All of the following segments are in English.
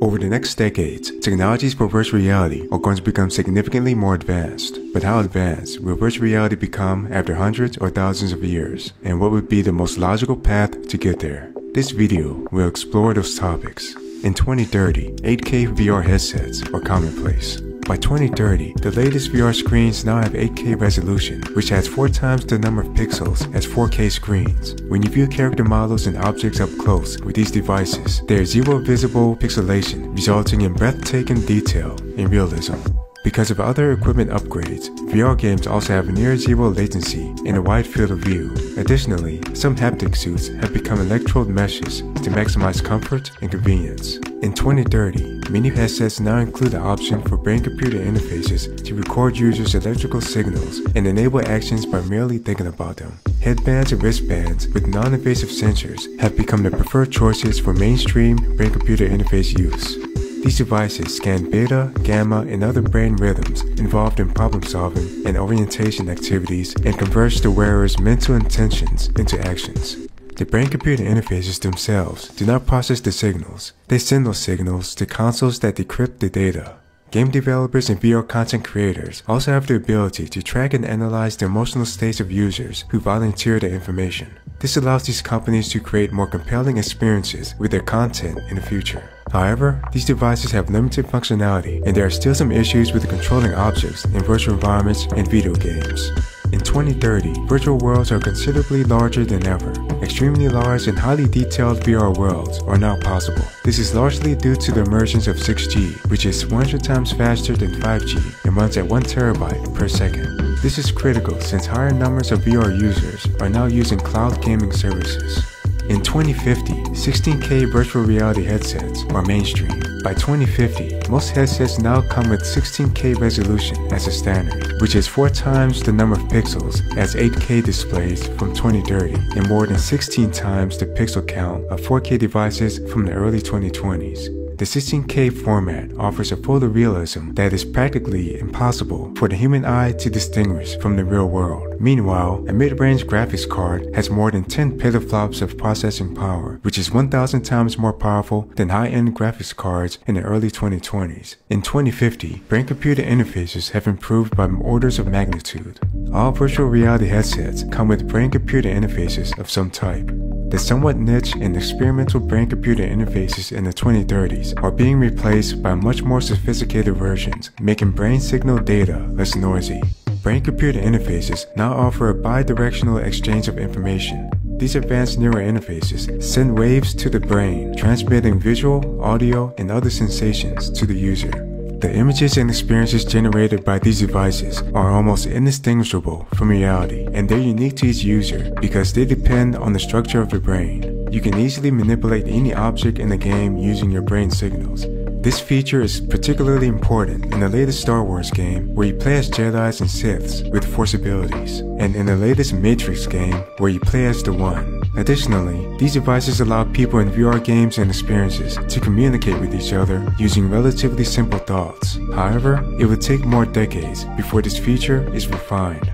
Over the next decades, technologies for virtual reality are going to become significantly more advanced. But how advanced will virtual reality become after hundreds or thousands of years? And what would be the most logical path to get there? This video will explore those topics. In 2030, 8K VR headsets are commonplace. By 2030, the latest VR screens now have 8K resolution, which has 4 times the number of pixels as 4K screens. When you view character models and objects up close with these devices, there is zero visible pixelation, resulting in breathtaking detail and realism. Because of other equipment upgrades, VR games also have near zero latency and a wide field of view. Additionally, some haptic suits have become electrode meshes to maximize comfort and convenience. In 2030, many headsets now include the option for brain-computer interfaces to record users' electrical signals and enable actions by merely thinking about them. Headbands and wristbands with non-invasive sensors have become the preferred choices for mainstream brain-computer interface use. These devices scan beta, gamma, and other brain rhythms involved in problem solving and orientation activities and converts the wearer's mental intentions into actions. The brain-computer interfaces themselves do not process the signals. They send those signals to consoles that decrypt the data. Game developers and VR content creators also have the ability to track and analyze the emotional states of users who volunteer the information. This allows these companies to create more compelling experiences with their content in the future. However, these devices have limited functionality and there are still some issues with controlling objects in virtual environments and video games. In 2030, virtual worlds are considerably larger than ever. Extremely large and highly detailed VR worlds are now possible. This is largely due to the emergence of 6G, which is 100 times faster than 5G and runs at 1 terabyte per second. This is critical since higher numbers of VR users are now using cloud gaming services. In 2050, 16K virtual reality headsets are mainstream. By 2050, most headsets now come with 16K resolution as a standard, which is 4 times the number of pixels as 8K displays from 2030 and more than 16 times the pixel count of 4K devices from the early 2020s. The 16K format offers a photorealism that is practically impossible for the human eye to distinguish from the real world. Meanwhile, a mid-range graphics card has more than 10 petaflops of processing power, which is 1000 times more powerful than high-end graphics cards in the early 2020s. In 2050, brain-computer interfaces have improved by orders of magnitude. All virtual reality headsets come with brain-computer interfaces of some type. The somewhat niche and experimental brain-computer interfaces in the 2030s are being replaced by much more sophisticated versions, making brain signal data less noisy. Brain-computer interfaces now offer a bi-directional exchange of information. These advanced neural interfaces send waves to the brain, transmitting visual, audio, and other sensations to the user. The images and experiences generated by these devices are almost indistinguishable from reality, and they're unique to each user because they depend on the structure of the brain. You can easily manipulate any object in the game using your brain signals. This feature is particularly important in the latest Star Wars game where you play as Jedi's and Siths with Force abilities, and in the latest Matrix game where you play as the One. Additionally, these devices allow people in VR games and experiences to communicate with each other using relatively simple thoughts. However, it would take more decades before this feature is refined.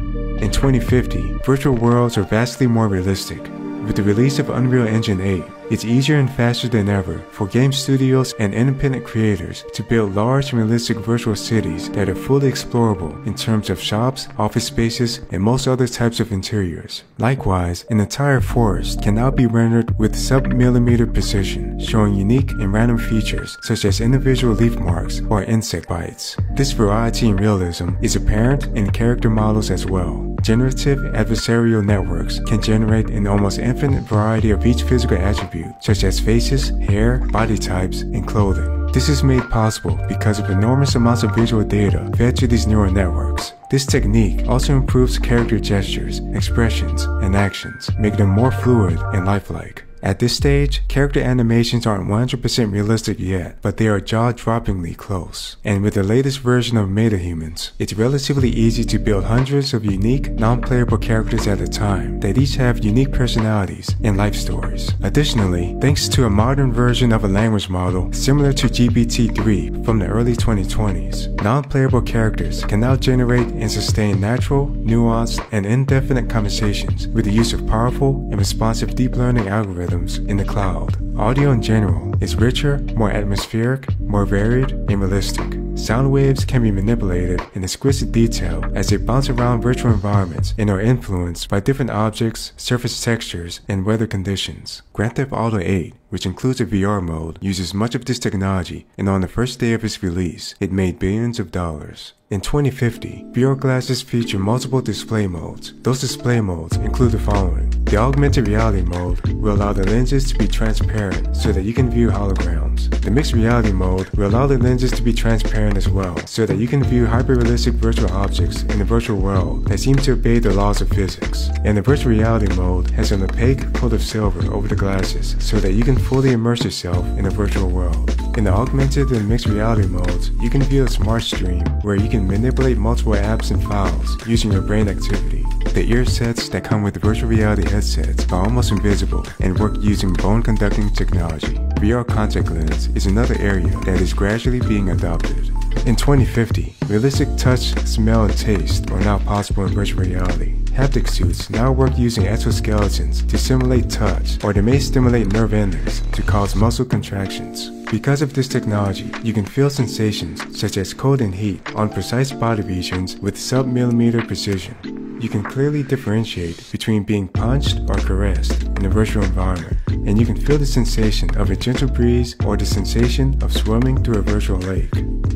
In 2050, virtual worlds are vastly more realistic. With the release of Unreal Engine 8, it's easier and faster than ever for game studios and independent creators to build large realistic virtual cities that are fully explorable in terms of shops, office spaces, and most other types of interiors. Likewise, an entire forest can now be rendered with sub-millimeter precision, showing unique and random features such as individual leaf marks or insect bites. This variety in realism is apparent in character models as well. Generative adversarial networks can generate an almost infinite variety of each physical attribute, such as faces, hair, body types, and clothing. This is made possible because of enormous amounts of visual data fed to these neural networks. This technique also improves character gestures, expressions, and actions, making them more fluid and lifelike. At this stage, character animations aren't 100% realistic yet, but they are jaw-droppingly close. And with the latest version of MetaHumans, it's relatively easy to build hundreds of unique, non-playable characters at a time that each have unique personalities and life stories. Additionally, thanks to a modern version of a language model similar to GPT-3 from the early 2020s, non-playable characters can now generate and sustain natural, nuanced, and indefinite conversations with the use of powerful and responsive deep learning algorithms algorithms in the cloud. Audio in general is richer, more atmospheric, more varied, and realistic. Sound waves can be manipulated in exquisite detail as they bounce around virtual environments and are influenced by different objects, surface textures, and weather conditions. Grand Theft Auto 8 which includes a VR mode, uses much of this technology, and on the first day of its release, it made billions of dollars. In 2050, VR glasses feature multiple display modes. Those display modes include the following. The augmented reality mode will allow the lenses to be transparent so that you can view holograms. The mixed reality mode will allow the lenses to be transparent as well so that you can view hyper-realistic virtual objects in the virtual world that seem to obey the laws of physics. And the virtual reality mode has an opaque coat of silver over the glasses so that you can fully immerse yourself in a virtual world. In the augmented and mixed reality modes, you can view a smart stream where you can manipulate multiple apps and files using your brain activity. The ear sets that come with virtual reality headsets are almost invisible and work using bone conducting technology. VR contact lens is another area that is gradually being adopted. In 2050, realistic touch, smell, and taste are now possible in virtual reality. Haptic suits now work using exoskeletons to simulate touch, or they may stimulate nerve endings to cause muscle contractions. Because of this technology, you can feel sensations such as cold and heat on precise body regions with sub-millimeter precision. You can clearly differentiate between being punched or caressed in a virtual environment, and you can feel the sensation of a gentle breeze or the sensation of swimming through a virtual lake.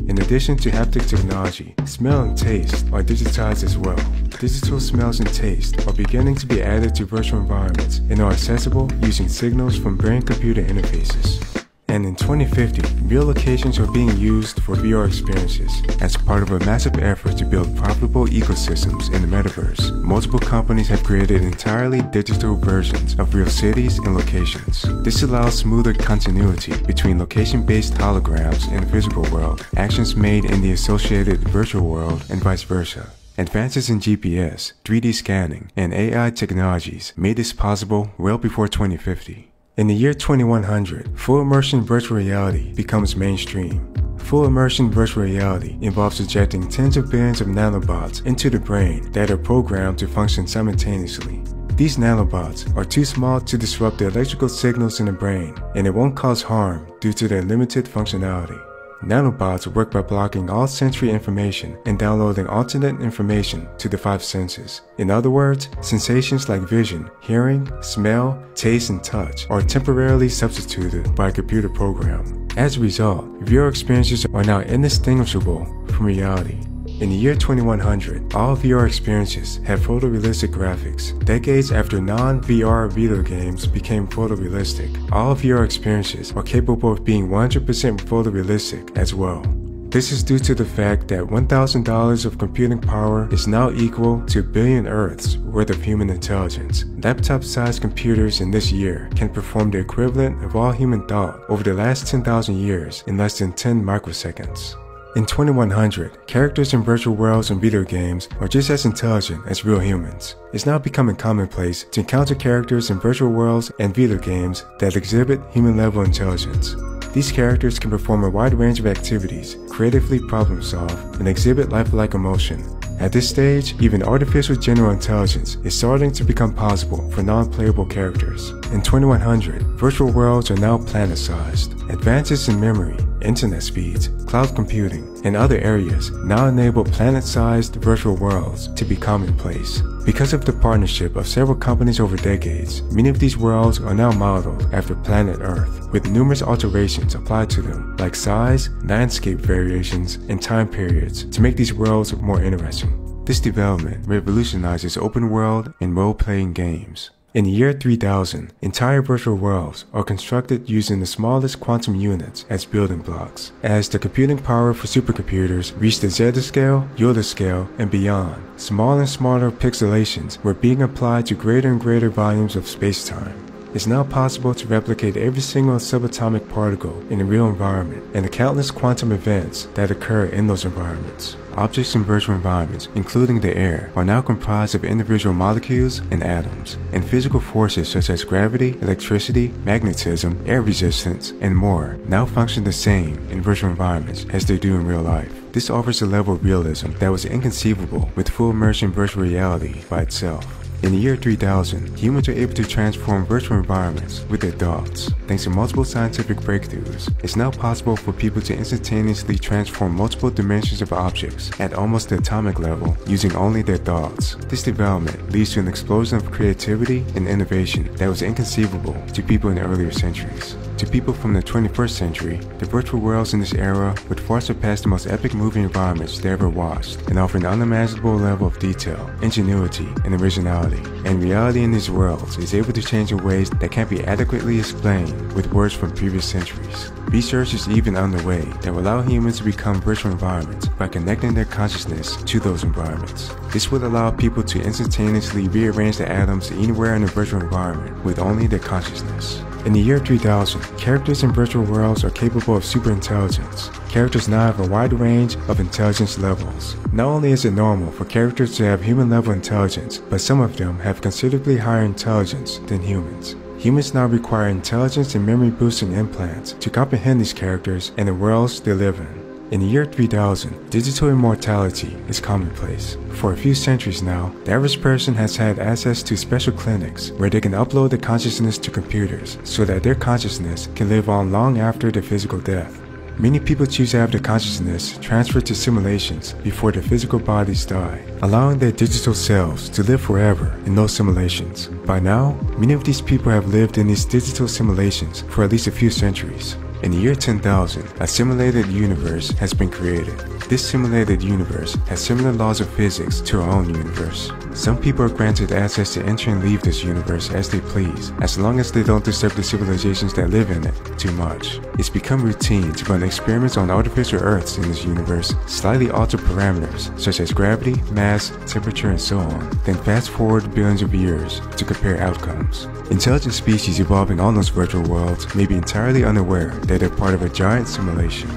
In addition to haptic technology, smell and taste are digitized as well. Digital smells and tastes are beginning to be added to virtual environments and are accessible using signals from brain-computer interfaces. And in 2050, VR locations are being used for VR experiences. As part of a massive effort to build profitable ecosystems in the metaverse, multiple companies have created entirely digital versions of real cities and locations. This allows smoother continuity between location-based holograms in the physical world, actions made in the associated virtual world, and vice versa. Advances in GPS, 3D scanning, and AI technologies made this possible well before 2050. In the year 2100, full immersion virtual reality becomes mainstream. Full immersion virtual reality involves injecting tens of billions of nanobots into the brain that are programmed to function simultaneously. These nanobots are too small to disrupt the electrical signals in the brain, and it won't cause harm due to their limited functionality. Nanobots work by blocking all sensory information and downloading alternate information to the five senses. In other words, sensations like vision, hearing, smell, taste, and touch are temporarily substituted by a computer program. As a result, VR experiences are now indistinguishable from reality. In the year 2100, all VR experiences have photorealistic graphics. Decades after non-VR video games became photorealistic, all VR experiences are capable of being 100% photorealistic as well. This is due to the fact that $1,000 of computing power is now equal to a billion Earths worth of human intelligence. Laptop-sized computers in this year can perform the equivalent of all human thought over the last 10,000 years in less than 10 microseconds. In 2100, characters in virtual worlds and video games are just as intelligent as real humans. It's now becoming commonplace to encounter characters in virtual worlds and video games that exhibit human-level intelligence. These characters can perform a wide range of activities, creatively problem solve, and exhibit lifelike emotion. At this stage, even artificial general intelligence is starting to become possible for non-playable characters. In 2100, virtual worlds are now planet-sized. Advances in memory, internet speeds, cloud computing, and other areas now enable planet-sized virtual worlds to be commonplace. Because of the partnership of several companies over decades, many of these worlds are now modeled after planet Earth, with numerous alterations applied to them, like size, landscape variations, and time periods, to make these worlds more interesting. This development revolutionizes open world and role-playing games. In the year 3000, entire virtual worlds are constructed using the smallest quantum units as building blocks. As the computing power for supercomputers reached the zetta scale, yotta scale, and beyond, small and smaller pixelations were being applied to greater and greater volumes of spacetime. It's now possible to replicate every single subatomic particle in a real environment and the countless quantum events that occur in those environments. Objects in virtual environments, including the air, are now comprised of individual molecules and atoms, and physical forces such as gravity, electricity, magnetism, air resistance, and more now function the same in virtual environments as they do in real life. This offers a level of realism that was inconceivable with full immersion virtual reality by itself. In the year 3000, humans were able to transform virtual environments with their thoughts. Thanks to multiple scientific breakthroughs, it's now possible for people to instantaneously transform multiple dimensions of objects at almost the atomic level using only their thoughts. This development leads to an explosion of creativity and innovation that was inconceivable to people in earlier centuries. To people from the 21st century, the virtual worlds in this era would far surpass the most epic movie environments they ever watched and offer an unimaginable level of detail, ingenuity, and originality. And reality in these worlds is able to change in ways that can't be adequately explained with words from previous centuries. Research is even underway that will allow humans to become virtual environments by connecting their consciousness to those environments. This would allow people to instantaneously rearrange the atoms anywhere in a virtual environment with only their consciousness. In the year 3000, characters in virtual worlds are capable of superintelligence. Characters now have a wide range of intelligence levels. Not only is it normal for characters to have human level intelligence, but some of them have considerably higher intelligence than humans. Humans now require intelligence and memory boosting implants to comprehend these characters and the worlds they live in. In the year 3000, digital immortality is commonplace. For a few centuries now, the average person has had access to special clinics where they can upload their consciousness to computers so that their consciousness can live on long after their physical death. Many people choose to have their consciousness transferred to simulations before their physical bodies die, allowing their digital selves to live forever in those simulations. By now, many of these people have lived in these digital simulations for at least a few centuries. In the year 10,000, a simulated universe has been created. This simulated universe has similar laws of physics to our own universe. Some people are granted access to enter and leave this universe as they please, as long as they don't disturb the civilizations that live in it too much. It's become routine to run experiments on artificial Earths in this universe, slightly alter parameters such as gravity, mass, temperature, and so on, then fast forward billions of years to compare outcomes. Intelligent species evolving on those virtual worlds may be entirely unaware that they're part of a giant simulation.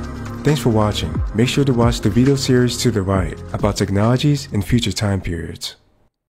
Thanks for watching. Make sure to watch the video series to the right about technologies in future time periods.